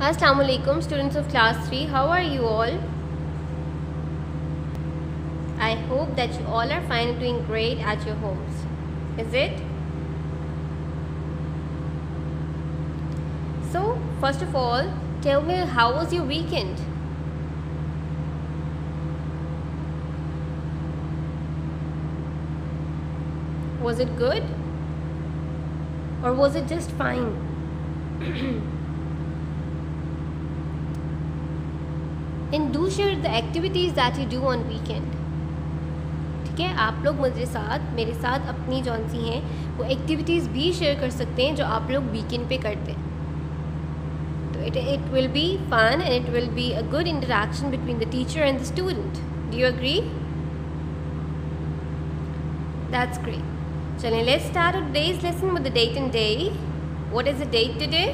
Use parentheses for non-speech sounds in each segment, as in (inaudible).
Assalamu alaikum students of class 3 how are you all? I hope that you all are fine doing great at your homes. Is it? So first of all tell me how was your weekend? Was it good? Or was it just fine (clears throat) and do share the activities that you do on weekend. ठीक है? आप लोग मेरे साथ मेरे साथ अपनी जौन सी हैं, वो एक्टिविटीज़ भी शेयर कर सकते हैं जो आप लोग वीकेंड पे करते हैं। तो it it will be fun and it will be a good interaction between the teacher and the student do you agree that's great चलें let's start day's lesson with the date and day what is the date today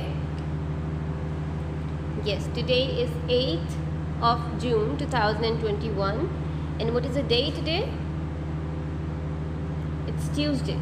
yes, today is 8th of June 2021 and what is the day today? It's Tuesday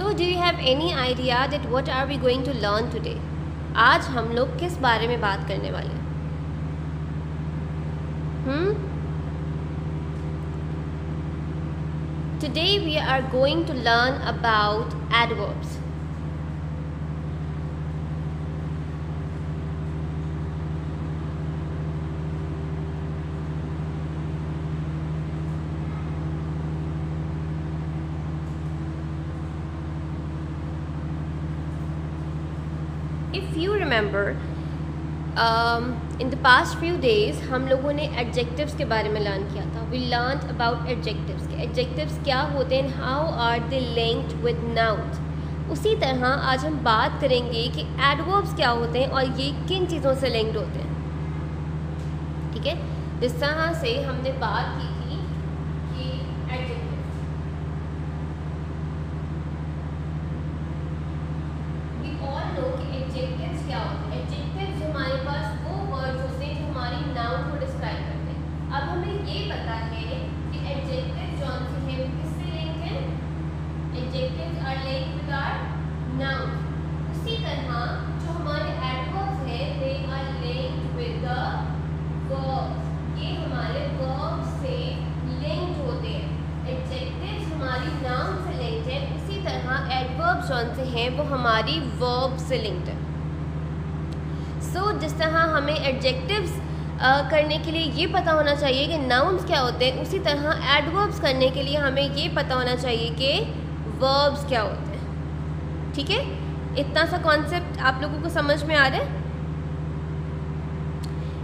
so do you have any idea that what are we going to learn today आज हम लोग किस बारे में बात करने वाले हैं hmm? Today we are going to learn about adverbs. If you remember, um, in the past few days हम लोगों ने adjectives के बारे में लर्न किया था We learned about adjectives के adjectives क्या होते हैं how are they linked with nouns उसी तरह आज हम बात करेंगे कि adverbs क्या होते हैं और ये किन चीज़ों से linked होते हैं ठीक है जिस तरह से हमने बात कि adjectives we all know कि adjectives क्या होते हैं adjectives हमारे पास वो words होते हैं जो हमारी noun को describe करते हैं अब हमें ये पता है कि adjectives जौन से हैं वो किससे linked हैं adjectives are linked with our nouns उसी तरह जो हमारे adverbs हैं they are linked with the verbs ये हमारे verbs से linked होते हैं adjectives हमारी noun से linked है उसी तरह adverbs जौन से हैं वो हमारी verb से linked है। सो so, जिस तरह हमें एडजेक्टिव्स करने के लिए ये पता होना चाहिए कि नाउन्स क्या होते हैं उसी तरह एडवर्ब्स करने के लिए हमें ये पता होना चाहिए कि वर्ब्स क्या होते हैं। ठीक है? इतना सा कॉन्सेप्ट आप लोगों को समझ में आ रहा है?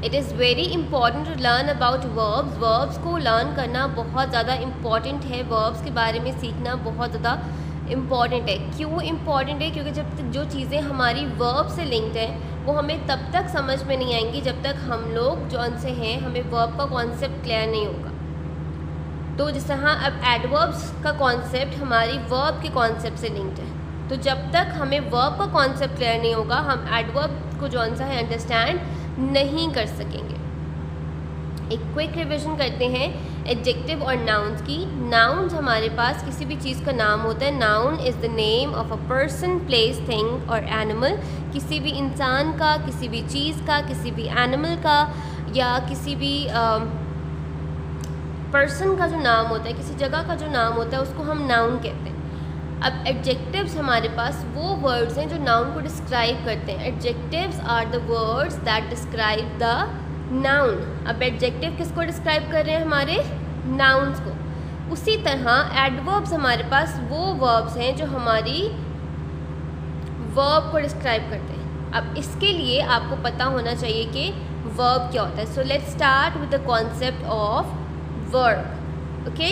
It is very important to learn about verbs verbs को लर्न करना बहुत ज़्यादा इंपॉर्टेंट है। वर्ब्स के बारे में सीखना बहुत ज़्यादा इंपॉर्टेंट है। क्यों इंपॉर्टेंट है? क्योंकि जब तक जो चीज़ें हमारी वर्ब से लिंक्ड हैं, वो हमें तब तक समझ में नहीं आएँगी जब तक हम लोग जौन से हैं, हमें वर्ब का कॉन्सेप्ट क्लियर नहीं होगा। तो जिस तरह अब एडवर्ब्स का कॉन्सेप्ट हमारी वर्ब के कॉन्सेप्ट से लिंक्ड है। तो जब तक हमें वर्ब का कॉन्सेप्ट क्लियर नहीं होगा, हम एडवर्ब को जौन सा है अंडरस्टैंड नहीं कर सकेंगे। एक क्विक रिविजन करते हैं। एडजेक्टिव और नाउन्स की। नाउन्स हमारे पास किसी भी चीज़ का नाम होता है। Noun is the name of a person place thing और एनिमल किसी भी इंसान का किसी भी चीज़ का किसी भी एनिमल का या किसी भी पर्सन uh, का जो नाम होता है किसी जगह का जो नाम होता है उसको हम नाउन कहते हैं। अब एडजेक्टिव्स हमारे पास वो वर्ड्स हैं जो नाउन को डिस्क्राइब करते हैं। Adjectives are the words that describe the noun अब एडजेक्टिव किसको डिस्क्राइब कर रहे हैं हमारे? नाउन्स को। उसी तरह एडवर्ब्स हमारे पास वो वर्ब्स हैं जो हमारी वर्ब को डिस्क्राइब करते हैं। अब इसके लिए आपको पता होना चाहिए कि वर्ब क्या होता है। So let's start with the concept of verb okay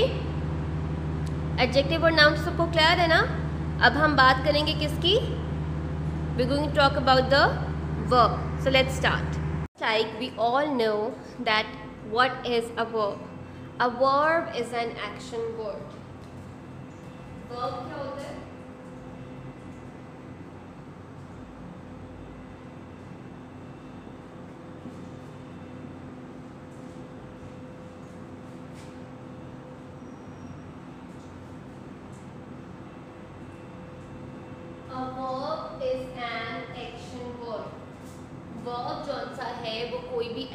adjective और नाउन सबको क्लियर है ना? अब हम बात करेंगे किसकी? We going talk about the verb so let's start Like we all know that what is a verb? A verb is an action word. Verb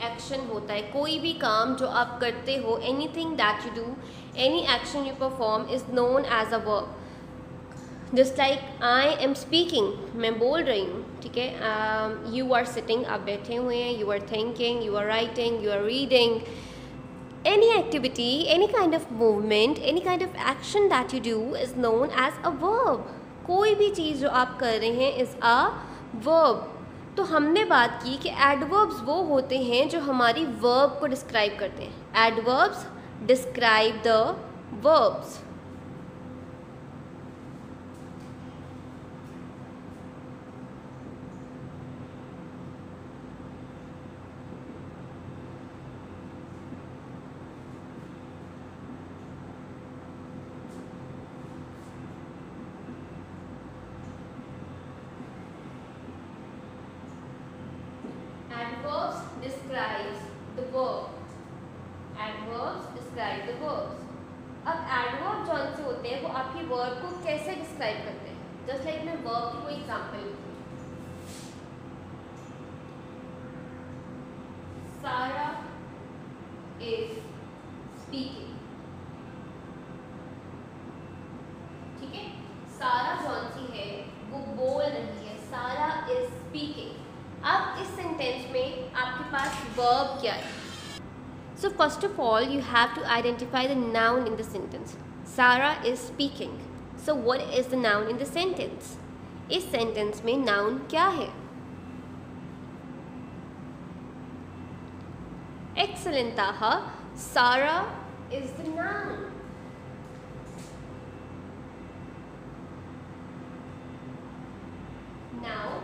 action होता है, कोई भी काम जो आप करते हो anything that you do any action you perform is known as a verb just like I am speaking मैं बोल रही हूँ, ठीक है? यू आर सिटिंग आप बैठे हुए हैं you are thinking you are writing you are reading any activity, any kind of movement, any kind of action that you do is known as a verb. कोई भी चीज़ जो आप कर रहे हैं इज़ अ verb. तो हमने बात की कि एडवर्ब्स वो होते हैं जो हमारी वर्ब को डिस्क्राइब करते हैं। Adverbs describe the verbs adverbs describes the verb. Adverbs describe the verbs. अब एडवर्ब जो होते हैं, वो आपकी वर्ब को कैसे डिस्क्राइब करते हैं? जस्ट लाइक मैं वर्ब की कोई example so first of all you have to identify the noun in the sentence Sara is speaking so what is the noun in the sentence इस सेंटेंस में noun क्या है excellent ताहा सारा is the noun Now,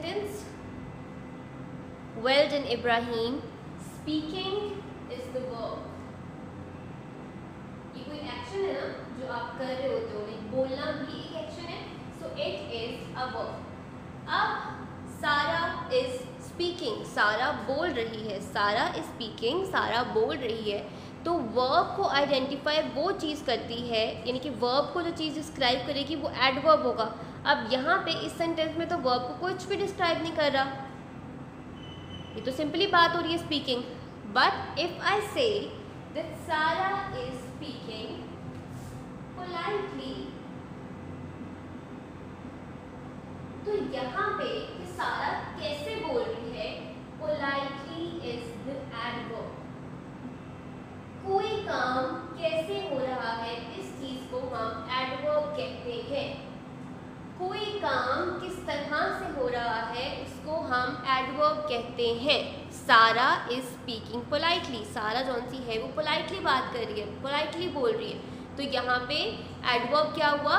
sentence? Well done, Ibrahim. Speaking is the verb. ये कोई action है ना जो आप कर रहे होते हो लाइक बोलना भी एक एक्शन है so it is a verb अब सारा इज़ स्पीकिंग सारा बोल रही है सारा इज़ स्पीकिंग सारा बोल रही है तो वर्ब को आइडेंटिफाई वो चीज़ करती है यानी कि वर्ब को जो चीज़ डिस्क्राइब करेगी वो एडवर्ब होगा अब यहाँ पे इस सेंटेंस में तो वर्ब को कुछ भी डिस्क्राइब नहीं कर रहा। ये तो सिंपली बात हो रही है speaking but if I say that सारा इज़ स्पीकिंग पोलाइटली तो यहाँ पे कि सारा कैसे बोल रही है पोलाइटली इज़ द एडवर्ब कोई काम कैसे हो रहा है इस चीज़ को हम एडवर्ब कहते हैं कोई काम किस तरह से हो रहा है उसको हम एडवर्ब कहते हैं Sara is speaking politely Sara जौन सी है, वो पोलाइटली बात कर रही है पोलाइटली बोल रही है। तो यहाँ पे एडवर्ब क्या हुआ?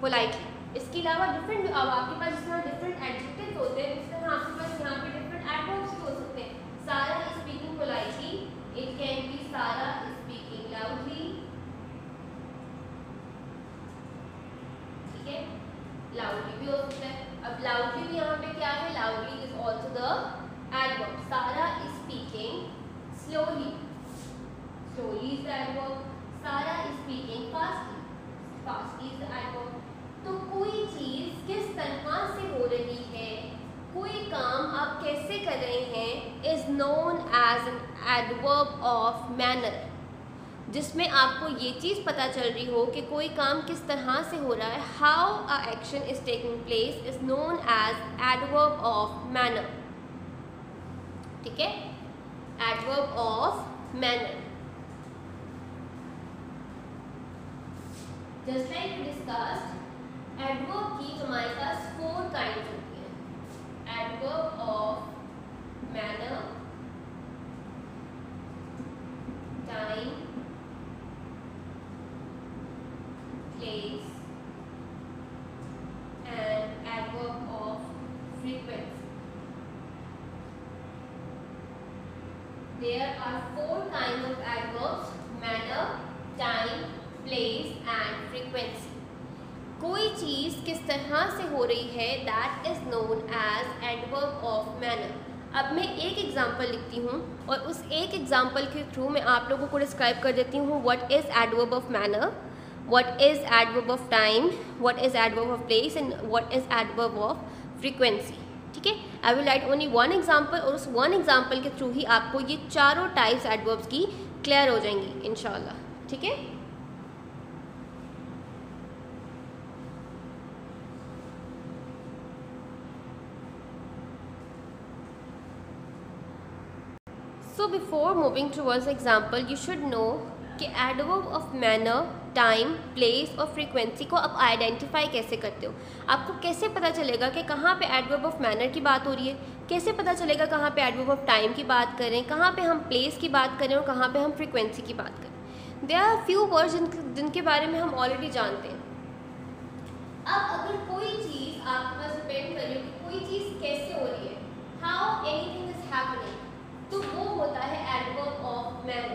पोलाइटली इसके अलावा डिफरेंट अब आपके पास जिस तरह डिफरेंट एडजेक्टिव होते हैं, उस तरह आपके पास यहाँ पे डिफरेंट एडवर्ब्स भी हो सकते हैं। Sara is speaking politely it can be Sara is speaking loudly ठीक है? लाउडली भी हो सकता है। अब लाउडली भी यहाँ पे क्या है? Loudly is also the slowly slowly is the adverb Sara is speaking fastly fastly is the adverb तो कोई चीज़ किस तरह से हो रही है? कोई काम आप कैसे कर रहे हैं? Is known as an adverb of manner जिसमें आपको ये चीज़ पता चल रही हो कि कोई काम किस तरह से हो रहा है। How a action is taking place is known as adverb of manner ठीक है? Adverb of manner just like discussed adverb की हमारे पास फोर काइंड होती हैं. एडवर्ब ऑफ़ मैनर टाइम तरह से हो रही है that is known as adverb of manner अब मैं एक एग्ज़ाम्पल लिखती हूँ और उस एक एग्ज़ाम्पल के थ्रू मैं आप लोगों को डिस्क्राइब कर देती हूँ what is adverb of manner what is adverb of time, what is adverb of place, and what is adverb of frequency. ठीक है? I will write only one example और उस वन एग्ज़ाम्पल के थ्रू ही आपको ये चारों टाइप्स एडवर्ब्स की क्लियर हो जाएँगी इनशाला ठीक है? So before moving towards example, you should know कि adverb of manner time place और फ्रीक्वेंसी को आप आइडेंटिफाई कैसे करते हो। आपको कैसे पता चलेगा कि कहाँ पे एडवर्ब ऑफ़ मैनर की बात हो रही है? कैसे पता चलेगा कहाँ पे एडवर्ब ऑफ़ टाइम की बात करें? कहाँ पे हम प्लेस की बात करें और कहाँ पे हम फ्रीक्वेंसी की बात करें? दे आर फ्यू वर्ड्स जिनके बारे में हम ऑलरेडी जानते हैं। अब अगर कोई चीज़ आपके पास डिपेंड कर कि कोई चीज़ कैसे हो रही है? हाउ एनीथिंग इज़ हैपनिंग तो वो होता है एडवर्ब ऑफ़ मैनर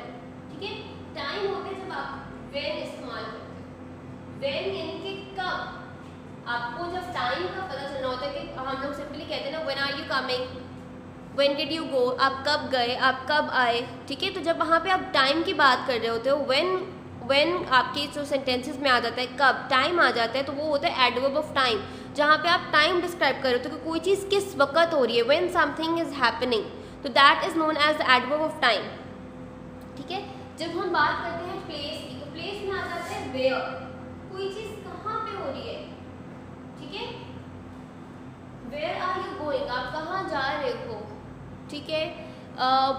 ठीक है? टाइम होते जब आप वेन इस्तेमाल करते हैं। वेन यानी कि कब? आपको जब टाइम का पता चलना होता है कि हम लोग सिंपली कहते हैं ना when are you coming when did you go आप कब गए? आप कब आए? ठीक है? तो जब वहाँ पे आप टाइम की बात कर रहे होते हो व्हेन व्हेन आपके जो सेंटेंसेस में आ जाता है, कब टाइम आ जाता है तो वो होता है एडवर्ब ऑफ़ टाइम जहाँ पे आप टाइम डिस्क्राइब कर रहे हो तो कोई चीज़ किस वक्त हो रही है व्हेन समथिंग इज़ हैपनिंग तो that is known as the adverb of time ठीक है? जब हम बात करते हैं प्लेस की तो प्लेस में आ जाता है वेयर कोई चीज़ कहाँ पे हो रही है? ठीक है? वेयर आर यू गोइंग आप कहाँ जा रहे हो? ठीक है?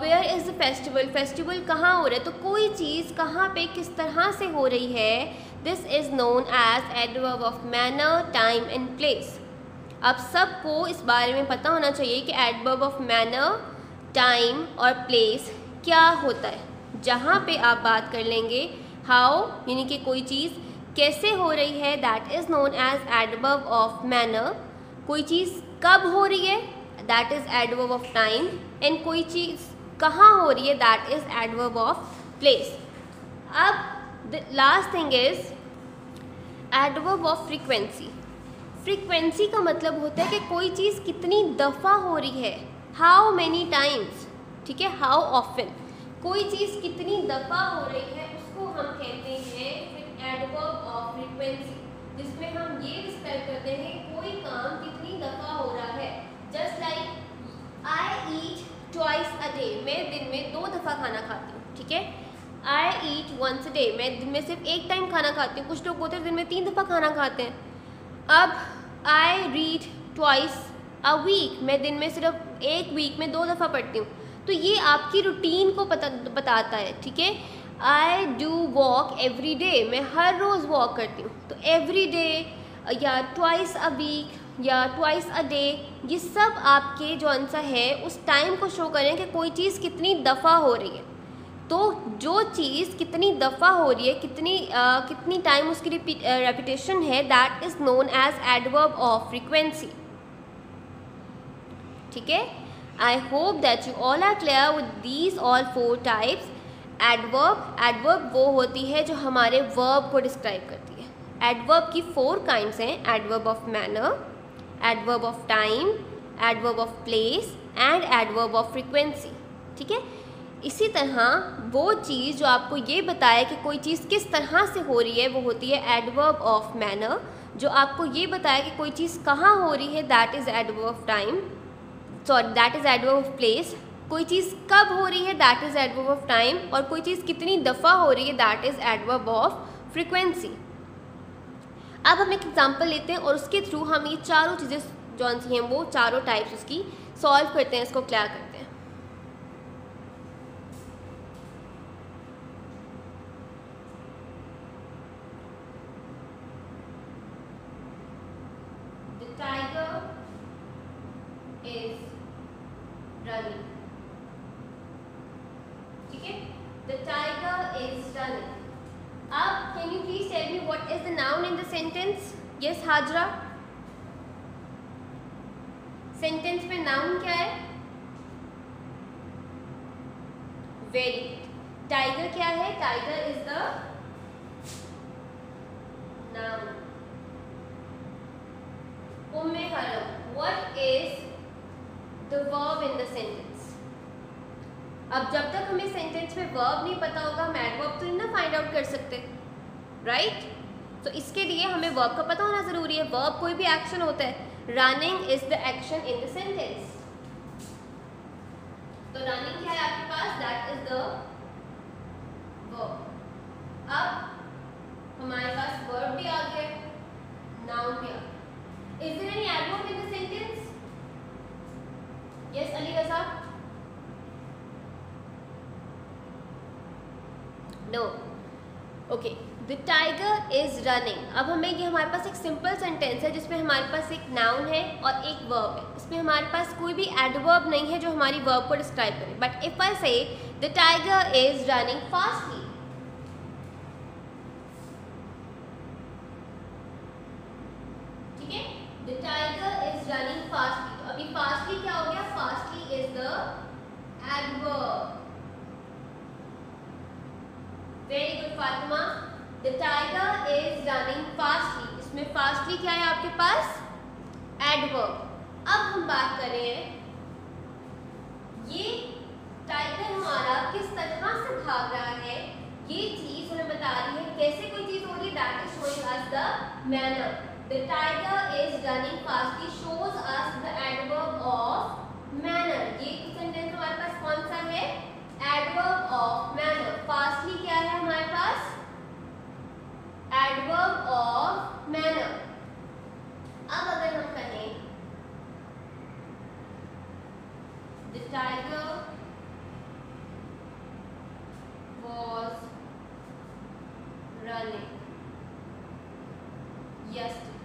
Where is the festival festival कहाँ हो रहा है? तो कोई चीज़ कहाँ पे किस तरह से हो रही है? This is known as adverb of manner time and place आप सबको इस बारे में पता होना चाहिए कि एडवर्ब ऑफ़ मैनर टाइम और प्लेस क्या होता है? जहाँ पे आप बात कर लेंगे हाउ यानी कि कोई चीज़ कैसे हो रही है that is known as adverb of manner कोई चीज़ कब हो रही है? That is adverb of time and कोई चीज़ कहाँ हो रही है? That is adverb of place अब the last thing is adverb of frequency frequency का मतलब होता है कि कोई चीज़ कितनी दफ़ा हो रही है। हाउ मैनी टाइम्स ठीक है? हाउ ऑफन कोई चीज़ कितनी दफ़ा हो रही है, उसको हम कहते हैं एडवर्ब ऑफ़ फ्रीक्वेंसी जिसमें हम ये डिस्क्राइब करते हैं, कोई काम कितनी दफ़ा हो रहा है। Just like I eat twice a day मैं दिन में दो दफ़ा खाना खाती हूँ, ठीक है? आई ईट वंस अ डे मैं दिन में सिर्फ़ एक टाइम खाना खाती हूँ। कुछ लोग होते हैं, दिन में तीन दफ़ा खाना खाते हैं। अब I read twice a week मैं दिन में सिर्फ़ एक वीक में दो दफ़ा पढ़ती हूँ। तो ये आपकी रूटीन को पता बताता है ठीक है? I do walk every day मैं हर रोज़ वॉक करती हूँ। तो एवरी डे या ट्वाइस अ वीक या ट्वाइस अ डे ये सब आपके जो आंसर है उस टाइम को शो करें कि कोई चीज़ कितनी दफ़ा हो रही है। तो जो चीज़ कितनी दफ़ा हो रही है कितनी आ, कितनी टाइम उसकी रेपिटेशन है that is known as adverb of frequency ठीक है? I hope that you all are clear with these all four types adverb adverb वो होती है जो हमारे वर्ब को डिस्क्राइब करती है। एडवर्ब की फोर काइंड्स हैं adverb of manner adverb of time adverb of place and adverb of frequency ठीक है? इसी तरह वो चीज़ जो आपको ये बताए कि कोई चीज़ किस तरह से हो रही है, वो होती है एडवर्ब ऑफ़ मैनर जो आपको ये बताया कि कोई चीज़ कहाँ हो रही है that is adverb of time sorry that is adverb of place कोई चीज़ कब हो रही है that is adverb of time और कोई चीज़ कितनी दफ़ा हो रही है that is adverb of frequency अब हम एक एग्ज़ाम्पल लेते हैं और उसके थ्रू हम ये चारों चीज़ें जो सी हैं, वो चारों टाइप्स उसकी सॉल्व करते हैं, इसको क्लियर करते हैं। यस हाजरा सेंटेंस में नाउन क्या है वेरी टाइगर क्या है tiger is the noun Umme Haram what is the verb in the sentence अब जब तक हमें सेंटेंस में वर्ब नहीं पता होगा हम एडवर्ब तो ना फाइंड आउट कर सकते राइट right? तो इसके लिए हमें वर्ब का पता होना ज़रूरी है। वर्ब कोई भी एक्शन होता है। Running is the action in the sentence तो रनिंग क्या है आपके पास? दैट इज़ द वर्ब अब हमारे पास वर्ब भी आ गया नाउन भी आ गया is there any adverb in the sentence yes Ali Raza no okay the tiger is running अब हमें ये हमारे पास एक सिंपल सेंटेंस है जिसमें हमारे पास एक नाउन है और एक वर्ब है। इसमें हमारे पास कोई भी एडवर्ब नहीं है जो हमारी वर्ब को डिस्क्राइब करे। But if I say the tiger is running fastly ठीक है the tiger is running fastly तो अभी फास्टली क्या हो गया fastly is the adverb very good Fatima the tiger is running fastly इसमें फास्टली क्या है आपके पास? एडवर्ब अब हम बात कर, ये टाइगर हमारा किस तरह से भाग रहा है? ये चीज़ हमें बता रही है कैसे कोई चीज़ हो रही that is showing us the manner the tiger is running fastly shows us the adverb of manner ये सेंटेंस हमारे पास कौन सा है? एडवर्ब ऑफ़ मैनर फास्टली क्या है हमारे पास? एडवर्ब ऑफ़ मैनर अब अगर हम कहें the tiger was running yesterday.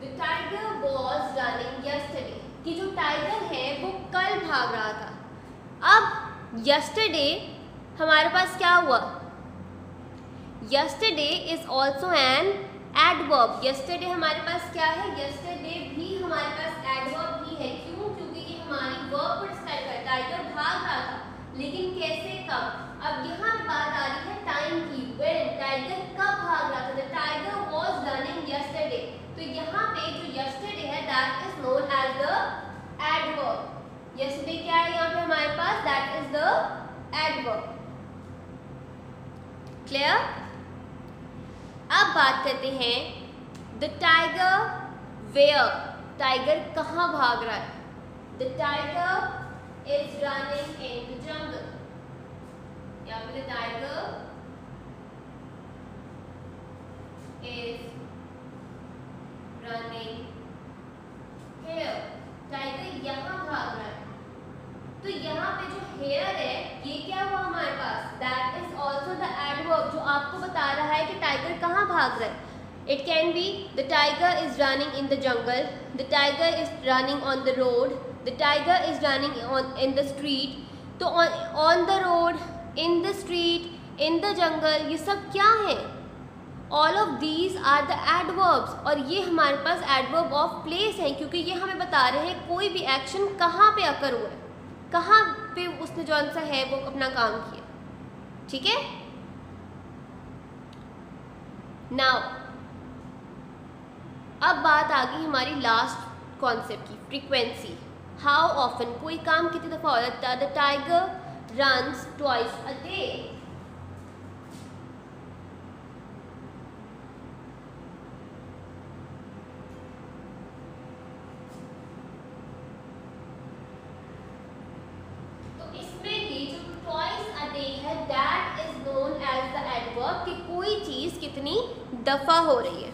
The tiger was running yesterday. कि जो टाइगर है, वो कल भाग रहा था। अब yesterday हमारे पास क्या हुआ? Yesterday is also an adverb yesterday हमारे पास क्या है? यस्टरडे भी हमारे पास एडवर्ब ही है। क्यों? क्योंकि ये हमारी वर्ब को डिस्क्राइब करता है टाइगर भाग रहा था। लेकिन कैसे? कब? अब यहाँ बात आ रही है टाइम की। व्हेन टाइगर कब भाग रहा था? टाइगर वाज रनिंग यस्टरडे तो यहाँ पे जो यस्टरडे है that is known as the adverb yesterday क्या है यहाँ पे हमारे पास? That is the adverb clear अब बात करते हैं द टाइगर वेयर टाइगर कहाँ भाग रहा है? The tiger is running in the jungle या फिर tiger is running here tiger यहाँ भाग रहा है। तो यहाँ पे जो हेयर है, ये क्या हुआ हमारे पास? That is also the adverb जो आपको बता रहा है कि टाइगर कहाँ भाग रहा है। It can be the tiger is running in the jungle the tiger is running on the road the tiger is running in the street तो on the road in the street in the jungle ये सब क्या है? All of these are the adverbs और ये हमारे पास adverb of place हैं, क्योंकि ये हमें बता रहे हैं कोई भी एक्शन कहाँ पे अकर हुआ है। कहाँ पे उसने जो सा है, वो अपना काम किया। ठीक है? नाउ अब बात आ गई हमारी लास्ट कॉन्सेप्ट की फ्रीक्वेंसी हाउ ऑफन कोई काम कितनी दफ़ा हो? जाता the tiger runs twice a day दफ़ा हो रही है।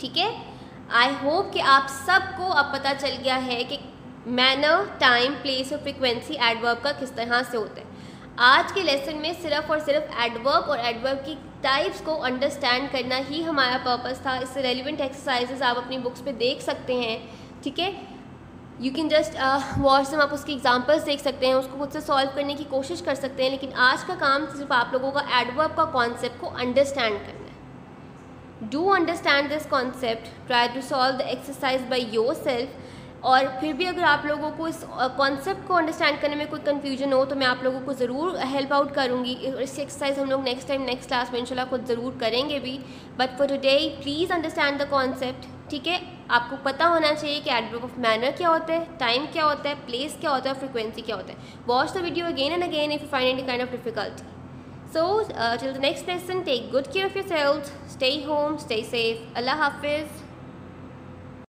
ठीक है? आई होप कि आप सबको अब पता चल गया है कि मैनर टाइम प्लेस और फ्रिक्वेंसी एडवर्ब का किस तरह से होता है। आज के लेसन में सिर्फ़ और सिर्फ़ एडवर्ब और एडवर्ब की टाइप्स को अंडरस्टैंड करना ही हमारा पर्पस था। इससे रेलिवेंट एक्सरसाइजेस आप अपनी बुक्स पे देख सकते हैं। ठीक है? You can just watch some आप उसकी एग्जाम्पल्स देख सकते हैं, उसको खुद से सॉल्व करने की कोशिश कर सकते हैं, लेकिन आज का काम सिर्फ़ आप लोगों का एडवर्ब का कॉन्सेप्ट को अंडरस्टैंड करना है। Do understand this concept try to solve the exercise by yourself और फिर भी अगर आप लोगों को इस कॉन्सेप्ट को अंडरस्टैंड करने में कोई कन्फ्यूज़न हो तो मैं आप लोगों को ज़रूर हेल्प आउट करूँगी। इस एक्सरसाइज हम लोग नेक्स्ट टाइम नेक्स्ट क्लास में इंशाल्लाह खुद ज़रूर करेंगे भी। But for today please understand the concept ठीक है? आपको पता होना चाहिए कि एडवर्ब ऑफ़ मैनर क्या होता है, टाइम क्या होता है प्लेस क्या होता है फ्रिक्वेंसी क्या होता है। Watch the video again and again if you find any kind of difficulty so till the next lesson take good care of yourself stay home stay safe Allah Hafiz.